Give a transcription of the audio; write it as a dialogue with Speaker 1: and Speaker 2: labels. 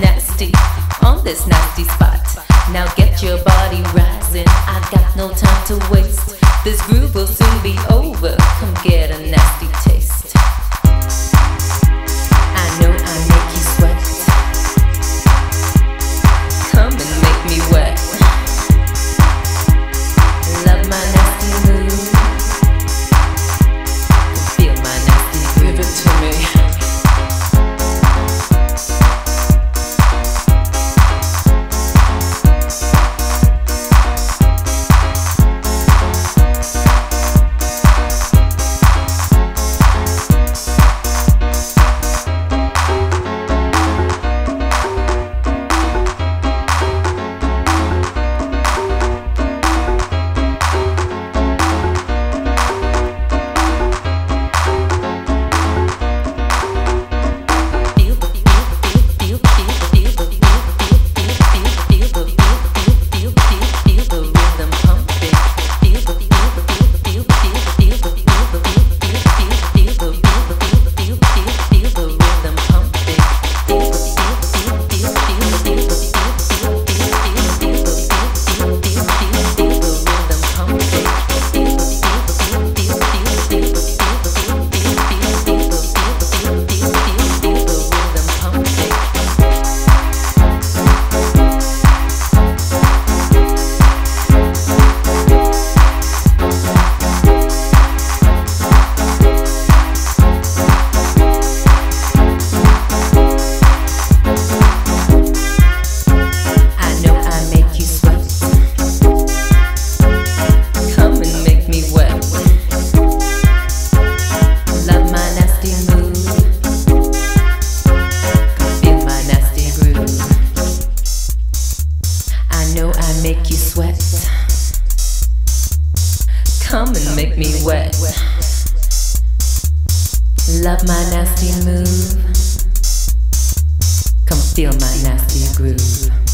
Speaker 1: nasty on this nasty spot. Now get your body rising. I got no time to waste. This groove will soon be over. Make you sweat. Come and make me wet. Love my nasty move. Come feel my nasty groove.